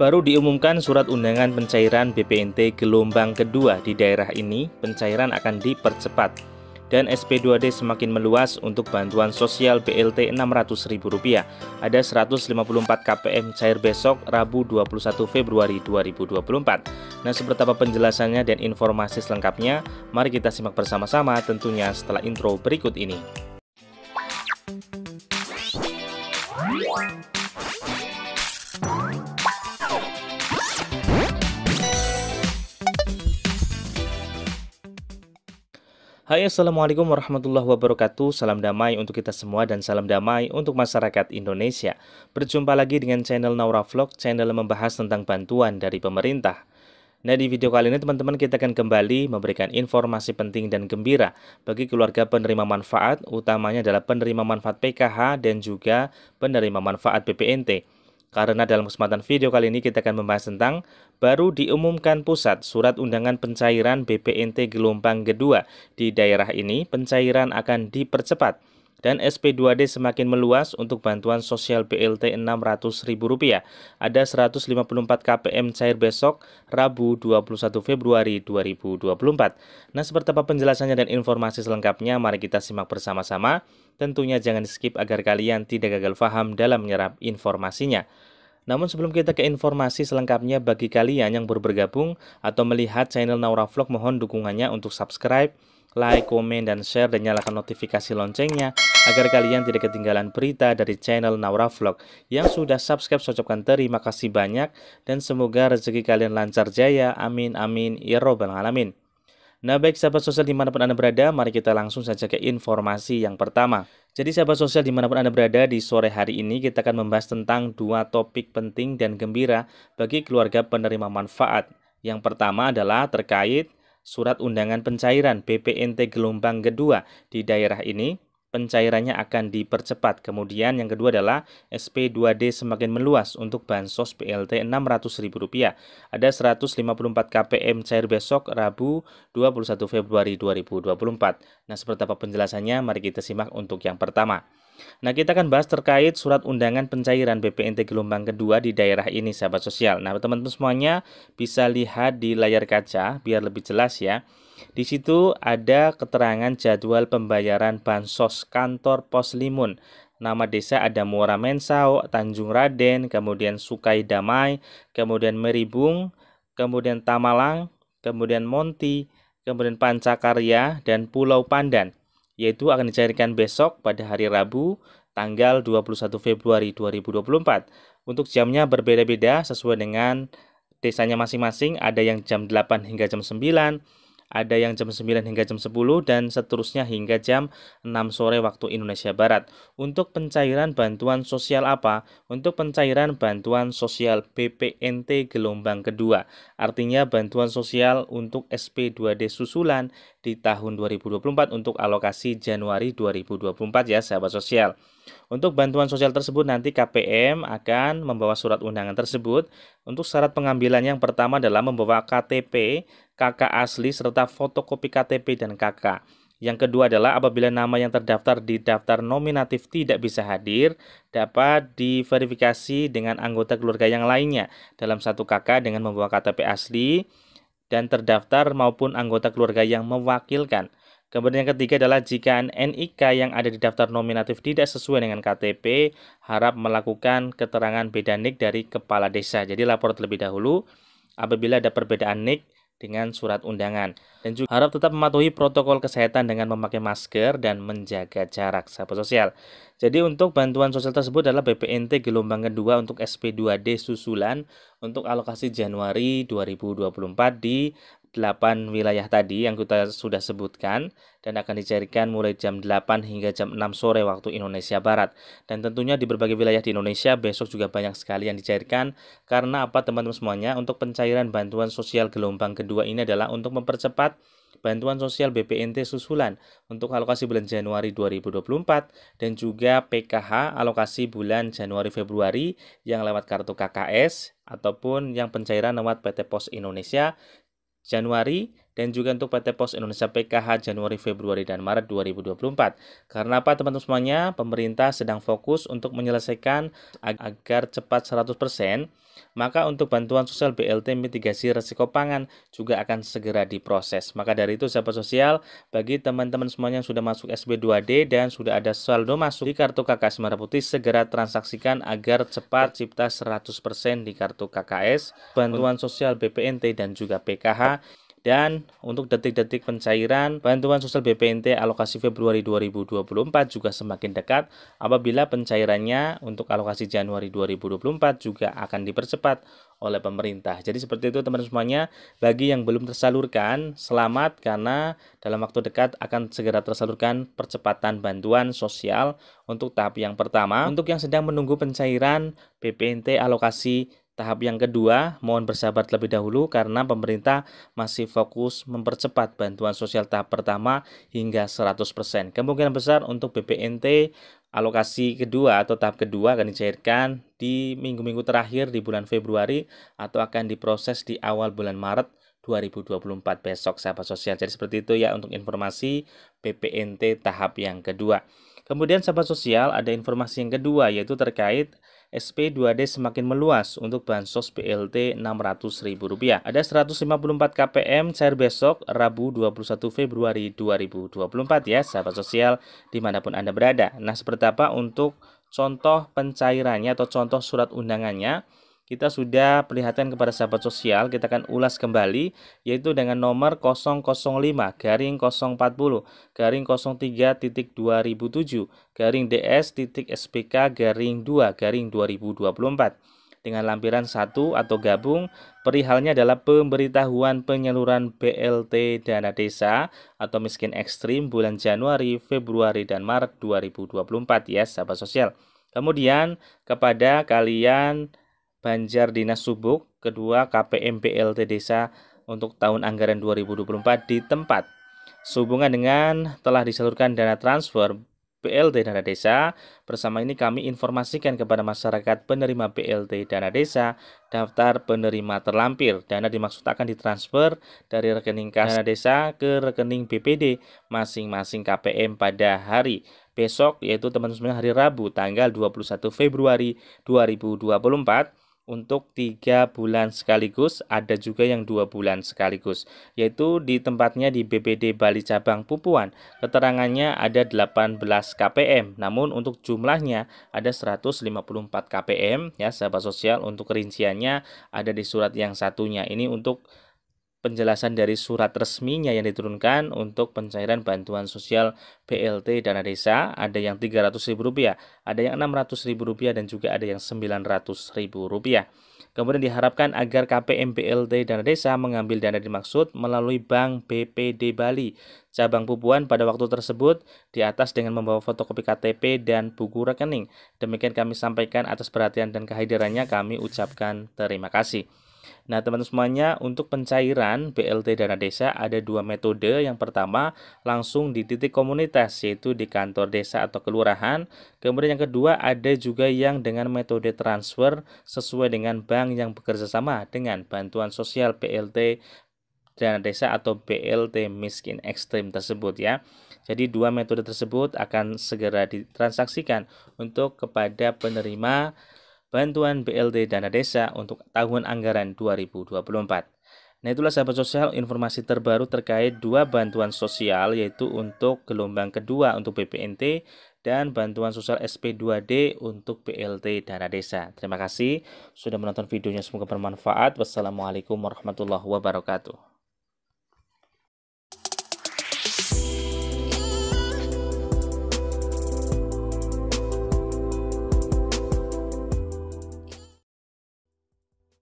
Baru diumumkan surat undangan pencairan BPNT gelombang kedua di daerah ini, pencairan akan dipercepat. Dan SP2D semakin meluas untuk bantuan sosial BLT Rp600.000. Ada 154 KPM cair besok Rabu 21 Februari 2024. Nah, seperti apa penjelasannya dan informasi selengkapnya? Mari kita simak bersama-sama tentunya setelah intro berikut ini. Hai Assalamualaikum warahmatullahi wabarakatuh. Salam damai untuk kita semua dan salam damai untuk masyarakat Indonesia. Berjumpa lagi dengan channel Naura Vlog Channel membahas tentang bantuan dari pemerintah. Nah di video kali ini teman-teman kita akan kembali memberikan informasi penting dan gembira bagi keluarga penerima manfaat utamanya adalah penerima manfaat PKH dan juga penerima manfaat BPNT karena dalam kesempatan video kali ini kita akan membahas tentang baru diumumkan pusat surat undangan pencairan BPNT gelombang kedua di daerah ini pencairan akan dipercepat dan SP2D semakin meluas untuk bantuan sosial BLT Rp600.000. Ada 154 KPM cair besok Rabu 21 Februari 2024. Nah, seperti apa penjelasannya dan informasi selengkapnya mari kita simak bersama-sama. Tentunya jangan skip agar kalian tidak gagal paham dalam menyerap informasinya. Namun sebelum kita ke informasi selengkapnya bagi kalian yang baru bergabung atau melihat channel Naura Vlog mohon dukungannya untuk subscribe, like, komen, dan share dan nyalakan notifikasi loncengnya agar kalian tidak ketinggalan berita dari channel Naura Vlog. Yang sudah subscribe saya terima kasih banyak dan semoga rezeki kalian lancar jaya. Amin amin ya robbal alamin. Nah baik sahabat sosial di mana pun Anda berada, mari kita langsung saja ke informasi yang pertama. Jadi sahabat sosial di mana pun Anda berada, di sore hari ini kita akan membahas tentang dua topik penting dan gembira bagi keluarga penerima manfaat. Yang pertama adalah terkait surat undangan pencairan BPNT gelombang kedua di daerah ini pencairannya akan dipercepat. Kemudian yang kedua adalah SP2D semakin meluas untuk bansos BLT Rp600.000. Ada 154 KPM cair besok Rabu 21 Februari 2024. Nah, seperti apa penjelasannya? Mari kita simak untuk yang pertama. Nah, kita akan bahas terkait surat undangan pencairan BPNT gelombang kedua di daerah ini, sahabat sosial. Nah, teman-teman semuanya bisa lihat di layar kaca biar lebih jelas ya. Di situ ada keterangan jadwal pembayaran bansos kantor Pos Limun. Nama desa ada Muara Mensau, Tanjung Raden, kemudian Sukai Damai, kemudian Meribung, kemudian Tamalang, kemudian Monti, kemudian Pancakarya, dan Pulau Pandan. Yaitu akan dicairkan besok pada hari Rabu, tanggal 21 Februari 2024. Untuk jamnya berbeda-beda sesuai dengan desanya masing-masing, ada yang jam 8 hingga jam 9, ada yang jam 9 hingga jam 10 dan seterusnya hingga jam 6 sore waktu Indonesia Barat. Untuk pencairan bantuan sosial apa? Untuk pencairan bantuan sosial BPNT gelombang kedua. Artinya bantuan sosial untuk SP2D susulan di tahun 2024 untuk alokasi Januari 2024 ya sahabat sosial. Untuk bantuan sosial tersebut nanti KPM akan membawa surat undangan tersebut. Untuk syarat pengambilan yang pertama adalah membawa KTP, KK asli serta fotokopi KTP dan KK. Yang kedua adalah apabila nama yang terdaftar di daftar nominatif tidak bisa hadir, dapat diverifikasi dengan anggota keluarga yang lainnya dalam satu KK dengan membawa KTP asli dan terdaftar maupun anggota keluarga yang mewakilkan. Kemudian yang ketiga adalah jika NIK yang ada di daftar nominatif tidak sesuai dengan KTP, harap melakukan keterangan beda NIK dari kepala desa. Jadi lapor terlebih dahulu apabila ada perbedaan NIK dengan surat undangan. Dan juga harap tetap mematuhi protokol kesehatan dengan memakai masker dan menjaga jarak sahabat sosial. Jadi untuk bantuan sosial tersebut adalah BPNT gelombang kedua untuk SP2D susulan untuk alokasi Januari 2024 di 8 wilayah tadi yang kita sudah sebutkan dan akan dicarikan mulai jam 8 hingga jam 6 sore waktu Indonesia Barat. Dan tentunya di berbagai wilayah di Indonesia besok juga banyak sekali yang dicarikan karena apa teman-teman semuanya untuk pencairan bantuan sosial gelombang kedua ini adalah untuk mempercepat bantuan sosial BPNT susulan untuk alokasi bulan Januari 2024 dan juga PKH alokasi bulan Januari Februari yang lewat kartu KKS ataupun yang pencairan lewat PT Pos Indonesia Januari dan juga untuk PT Pos Indonesia PKH Januari, Februari, dan Maret 2024. Karena apa teman-teman semuanya? Pemerintah sedang fokus untuk menyelesaikan agar cepat 100%, maka untuk bantuan sosial BLT mitigasi resiko pangan juga akan segera diproses. Maka dari itu sahabat sosial, bagi teman-teman semuanya yang sudah masuk SB2D dan sudah ada saldo masuk di kartu KKS Merah Putih, segera transaksikan agar cepat cipta 100% di kartu KKS, bantuan sosial BPNT dan juga PKH dan untuk detik-detik pencairan bantuan sosial BPNT alokasi Februari 2024 juga semakin dekat apabila pencairannya untuk alokasi Januari 2024 juga akan dipercepat oleh pemerintah. Jadi seperti itu teman-teman semuanya. Bagi yang belum tersalurkan, selamat karena dalam waktu dekat akan segera tersalurkan percepatan bantuan sosial untuk tahap yang pertama. Untuk yang sedang menunggu pencairan BPNT alokasi Tahap yang kedua, mohon bersabar terlebih dahulu karena pemerintah masih fokus mempercepat bantuan sosial tahap pertama hingga 100%. Kemungkinan besar untuk BPNT alokasi kedua atau tahap kedua akan dicairkan di minggu-minggu terakhir di bulan Februari atau akan diproses di awal bulan Maret 2024 besok sahabat sosial. Jadi seperti itu ya untuk informasi BPNT tahap yang kedua. Kemudian sahabat sosial ada informasi yang kedua yaitu terkait SP2D semakin meluas untuk bansos BLT Rp600.000. Ada 154 KPM cair besok Rabu 21 Februari 2024 ya sahabat sosial di mana pun Anda berada. Nah seperti apa untuk contoh pencairannya atau contoh surat undangannya? Kita sudah perlihatkan kepada sahabat sosial, kita akan ulas kembali, yaitu dengan nomor 005 garing 040 garing 03 titik 2007 garing DS titik SPK garing 2 garing 2024 dengan lampiran 1 atau gabung perihalnya adalah pemberitahuan penyaluran BLT dana desa atau miskin ekstrim bulan Januari, Februari, dan Maret 2024 ya sahabat sosial. Kemudian kepada kalian Banjar Dinas Subuk, kedua KPM BLT Desa untuk tahun anggaran 2024 di tempat. Sehubungan dengan telah disalurkan dana transfer BLT Dana Desa, bersama ini kami informasikan kepada masyarakat penerima BLT Dana Desa, daftar penerima terlampir. Dana dimaksud akan ditransfer dari rekening kas Dana Desa ke rekening BPD masing-masing KPM pada hari besok, yaitu teman-teman hari Rabu, tanggal 21 Februari 2024 untuk tiga bulan sekaligus, ada juga yang dua bulan sekaligus, yaitu di tempatnya di BPD Bali Cabang Pupuan. Keterangannya ada 18 KPM, namun untuk jumlahnya ada 154 KPM, ya sahabat sosial. Untuk rinciannya ada di surat yang satunya. Ini untuk penjelasan dari surat resminya yang diturunkan untuk pencairan bantuan sosial BLT dana desa ada yang Rp300.000, ada yang Rp600.000 dan juga ada yang Rp900.000. Kemudian diharapkan agar KPM BLT dana desa mengambil dana dimaksud melalui Bank BPD Bali cabang Pupuan pada waktu tersebut di atas dengan membawa fotokopi KTP dan buku rekening. Demikian kami sampaikan atas perhatian dan kehadirannya kami ucapkan terima kasih. Nah, teman-teman semuanya, untuk pencairan BLT dana desa ada dua metode. Yang pertama, langsung di titik komunitas, yaitu di kantor desa atau kelurahan. Kemudian yang kedua, ada juga yang dengan metode transfer sesuai dengan bank yang bekerja sama dengan bantuan sosial BLT dana desa atau BLT miskin ekstrim tersebut ya. Jadi dua metode tersebut akan segera ditransaksikan untuk kepada penerima bantuan BLT dana desa untuk tahun anggaran 2024. Nah itulah sahabat sosial informasi terbaru terkait dua bantuan sosial yaitu untuk gelombang kedua untuk BPNT dan bantuan sosial SP2D untuk BLT dana desa. Terima kasih sudah menonton videonya semoga bermanfaat. Wassalamualaikum warahmatullahi wabarakatuh.